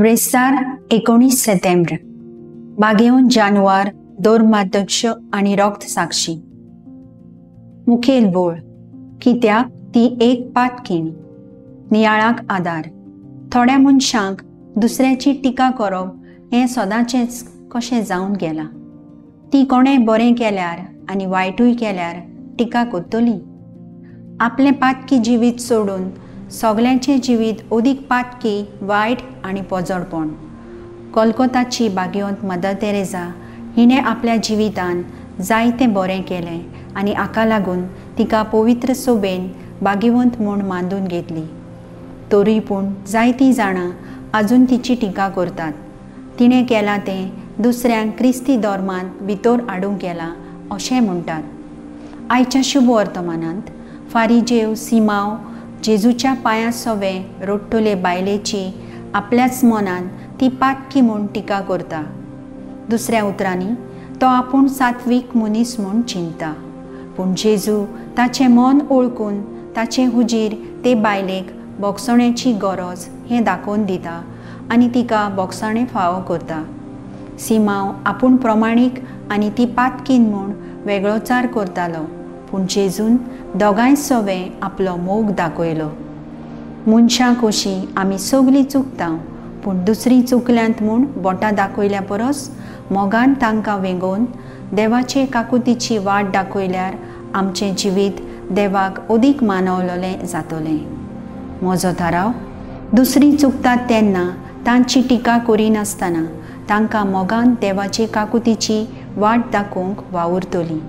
ब्रेस्तार एकोणीस सप्टेंबर. बागेवन जानवार दोर्माध्यक्ष आणि रक्त साक्षी. मुखेल बोळ कित्याक ती एक पातखिणी नियाळाक आदार थोड्या मनशांक दुसऱ्याची टिका करप हें सदांचेंच कशें जावन गेलां. ती कोणें बरें केल्यार आनी वायटूय केल्यार टिका कोत्तली. आपलें पातकी जिवीत सोडून सगल्यांचें जिवीत ओदीक पातकी वायट आनी पोजडपण कोलकोताची बागेवंत मदर तेरेजा हिणें आपल्या जिवितान जायतें बरें केलें आनी हाका लागून तिका पवित्र सोबेन बागेवंत म्हूण मानून घेतली. तरी पूण जायतीं जाणां आजून तिची टिका करतात. तिणें केलां तें दुसऱ्यांक क्रिस्ती धर्मांत भितर हाडूंक केलां अशें म्हणटात आयच्या शुभ वर्तमानांत फारिजेव सिमाव जेजूच्या पांयां सवे रोट्टोले बायलेची आपल्याच मनान ती पातकी म्हूण टिका करता. दुसऱ्या उतरांनी तो आपूण सात्वीक मनीस म्हूण चिंता. पूण जेजू ताचें मन ओळखून ताचे हुजीर ते बायलेक बोगसण्याची गरज हें दाखोवन दिता आनी तिका बोगसणें फावो करता. सिमाव आपूण प्रमाणीक आनी ती पातकीन म्हूण वेगळोचार करतालो. पूण जेजून दोगांय सवें आपलो मोग दाखयलो. मनशां कशी आमी सगलीं चुकता पूण दुसरीं चुकल्यांत म्हूण बोटां दाखयल्या परस मोगान तांकां वेंगोवन देवाचे काकुतीची वाट दाखयल्यार आमचें जिवीत देवाक अदीक मानवलोलें जातलें. म्हजो थाराव दुसरीं चुकतात तेन्ना तांची टिका करिनासतना तांकां मोगान देवाचे काकुतीची वाट दाखोवंक वावुरतली.